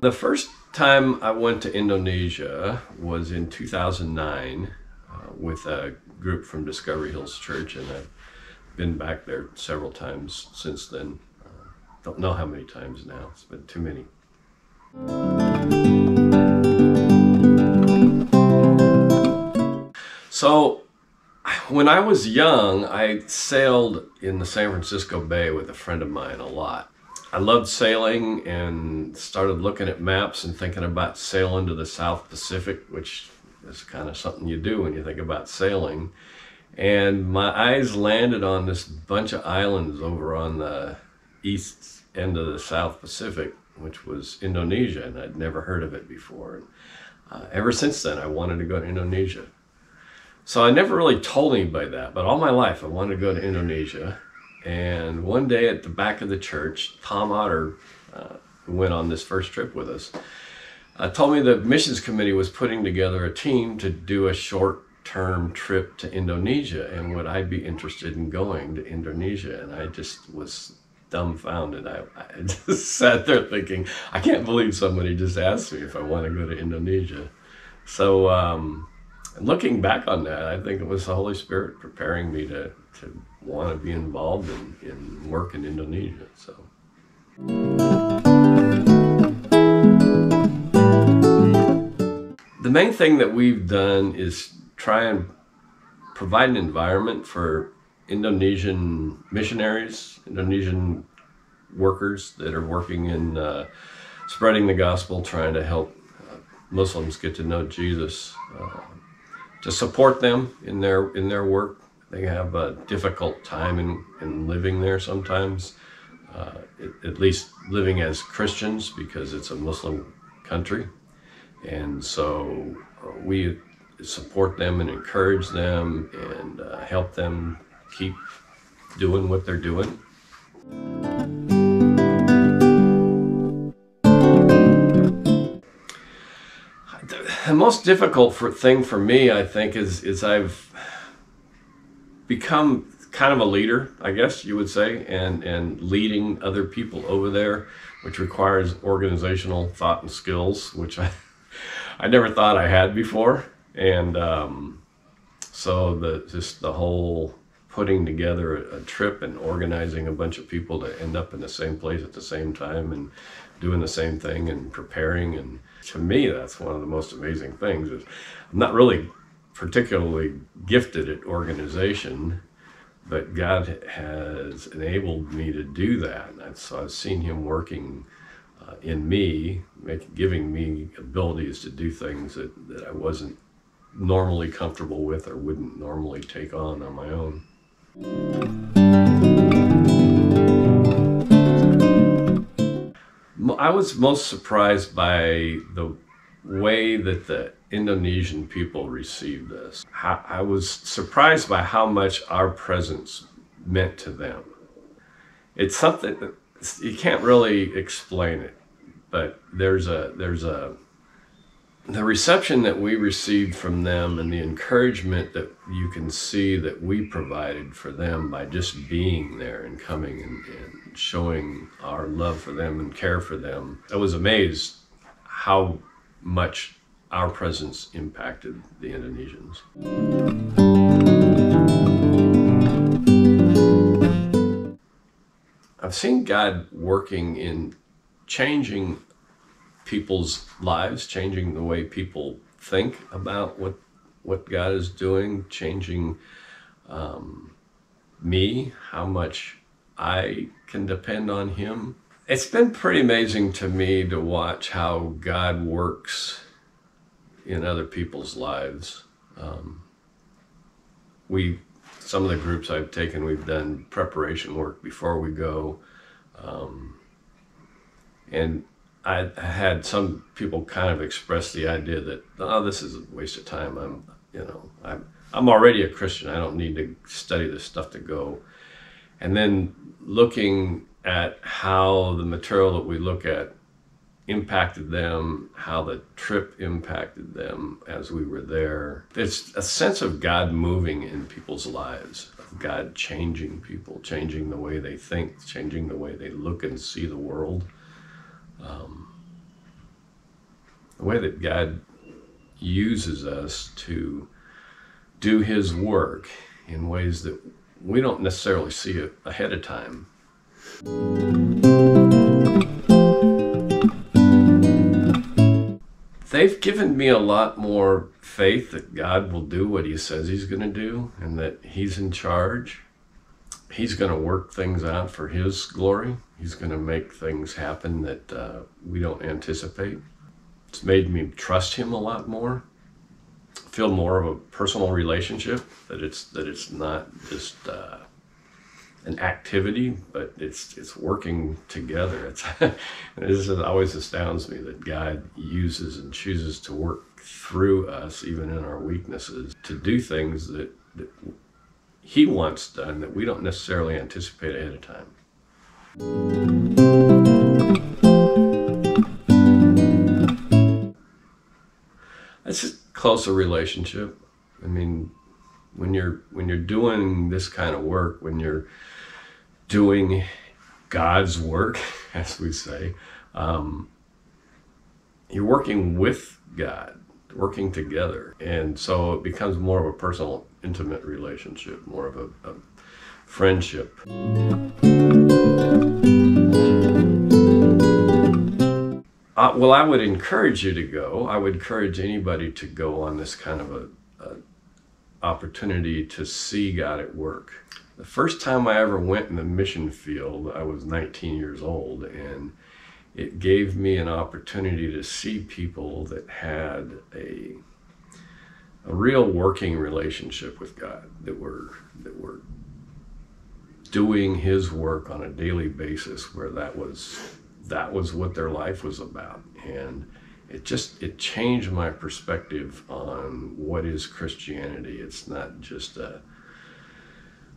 The first time I went to Indonesia was in 2009 uh, with a group from Discovery Hills Church, and I've been back there several times since then. Uh, don't know how many times now, it's been too many. So, when I was young, I sailed in the San Francisco Bay with a friend of mine a lot. I loved sailing and started looking at maps and thinking about sailing to the South Pacific, which is kind of something you do when you think about sailing. And my eyes landed on this bunch of islands over on the east end of the South Pacific, which was Indonesia, and I'd never heard of it before. And, uh, ever since then, I wanted to go to Indonesia. So I never really told anybody that, but all my life I wanted to go to Indonesia. And one day at the back of the church, Tom Otter, uh, went on this first trip with us, uh, told me the missions committee was putting together a team to do a short term trip to Indonesia and would I be interested in going to Indonesia? And I just was dumbfounded. I, I just sat there thinking, I can't believe somebody just asked me if I want to go to Indonesia. So, um, looking back on that, I think it was the Holy Spirit preparing me to, to want to be involved in, in work in Indonesia. So. The main thing that we've done is try and provide an environment for Indonesian missionaries, Indonesian workers that are working in uh, spreading the gospel, trying to help uh, Muslims get to know Jesus. Uh, to support them in their in their work. They have a difficult time in, in living there sometimes, uh, at, at least living as Christians because it's a Muslim country. And so uh, we support them and encourage them and uh, help them keep doing what they're doing. the most difficult for, thing for me, I think, is is I've become kind of a leader, I guess you would say, and and leading other people over there, which requires organizational thought and skills, which I I never thought I had before, and um, so the just the whole putting together a, a trip and organizing a bunch of people to end up in the same place at the same time and doing the same thing and preparing and to me that's one of the most amazing things is i'm not really particularly gifted at organization but god has enabled me to do that. And so i've seen him working uh, in me make, giving me abilities to do things that, that i wasn't normally comfortable with or wouldn't normally take on on my own. I was most surprised by the way that the Indonesian people received this. I was surprised by how much our presence meant to them. It's something that you can't really explain it, but there's a there's a the reception that we received from them and the encouragement that you can see that we provided for them by just being there and coming and, and showing our love for them and care for them. I was amazed how much our presence impacted the Indonesians. I've seen God working in changing people's lives, changing the way people think about what what God is doing, changing um, me, how much I can depend on Him. It's been pretty amazing to me to watch how God works in other people's lives. Um, we, some of the groups I've taken, we've done preparation work before we go. Um, and I had some people kind of express the idea that oh, this is a waste of time. I'm, you know, I'm I'm already a Christian. I don't need to study this stuff to go. And then looking at how the material that we look at impacted them, how the trip impacted them as we were there. It's a sense of God moving in people's lives, of God changing people, changing the way they think, changing the way they look and see the world. Um, the way that God uses us to do His work in ways that we don't necessarily see it ahead of time. They've given me a lot more faith that God will do what He says He's going to do and that He's in charge. He's going to work things out for His glory. He's going to make things happen that uh, we don't anticipate. It's made me trust Him a lot more, feel more of a personal relationship. That it's that it's not just uh, an activity, but it's it's working together. It's this always astounds me that God uses and chooses to work through us, even in our weaknesses, to do things that, that He wants done that we don't necessarily anticipate ahead of time. It's a closer relationship. I mean, when you're when you're doing this kind of work, when you're doing God's work, as we say, um, you're working with God, working together, and so it becomes more of a personal, intimate relationship, more of a, a friendship. Uh, well, I would encourage you to go. I would encourage anybody to go on this kind of a, a opportunity to see God at work. The first time I ever went in the mission field, I was 19 years old, and it gave me an opportunity to see people that had a a real working relationship with God, that were that were doing His work on a daily basis, where that was that was what their life was about and it just it changed my perspective on what is christianity. It's not just a,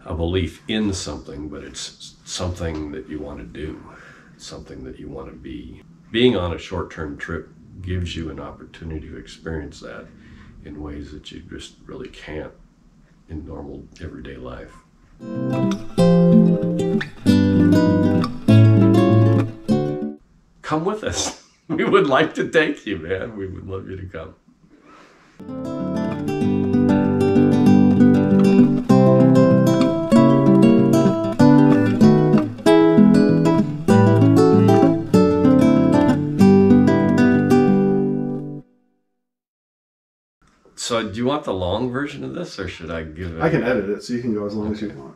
a belief in something but it's something that you want to do. Something that you want to be. Being on a short-term trip gives you an opportunity to experience that in ways that you just really can't in normal everyday life. Come with us. We would like to take you, man. We would love you to come. So, do you want the long version of this, or should I give it? I can edit it, so you can go as long as you want.